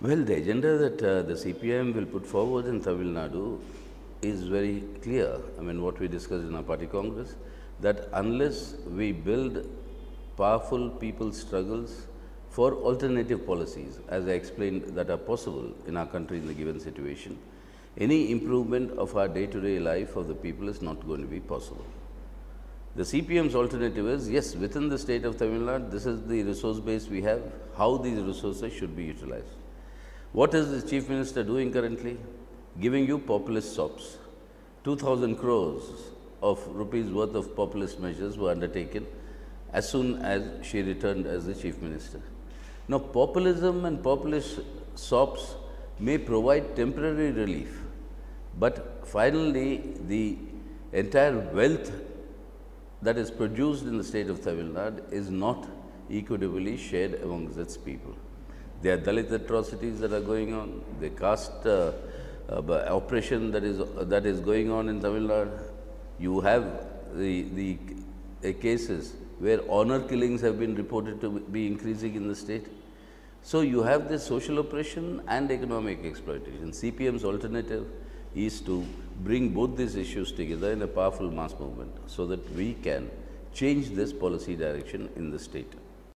Well, the agenda that uh, the CPM will put forward in Tamil Nadu is very clear. I mean, what we discussed in our party congress, that unless we build powerful people's struggles for alternative policies, as I explained, that are possible in our country in the given situation, any improvement of our day-to-day life of the people is not going to be possible. The CPM's alternative is, yes, within the state of Tamil Nadu, this is the resource base we have, how these resources should be utilized. What is the Chief Minister doing currently? Giving you populist sops. 2000 crores of rupees worth of populist measures were undertaken as soon as she returned as the Chief Minister. Now, populism and populist sops may provide temporary relief, but finally, the entire wealth that is produced in the state of Tamil Nadu is not equitably shared amongst its people. There are Dalit atrocities that are going on, the caste uh, uh, oppression that is, uh, that is going on in Tamil Nadu. You have the, the cases where honor killings have been reported to be increasing in the state. So, you have this social oppression and economic exploitation. CPM's alternative is to bring both these issues together in a powerful mass movement, so that we can change this policy direction in the state.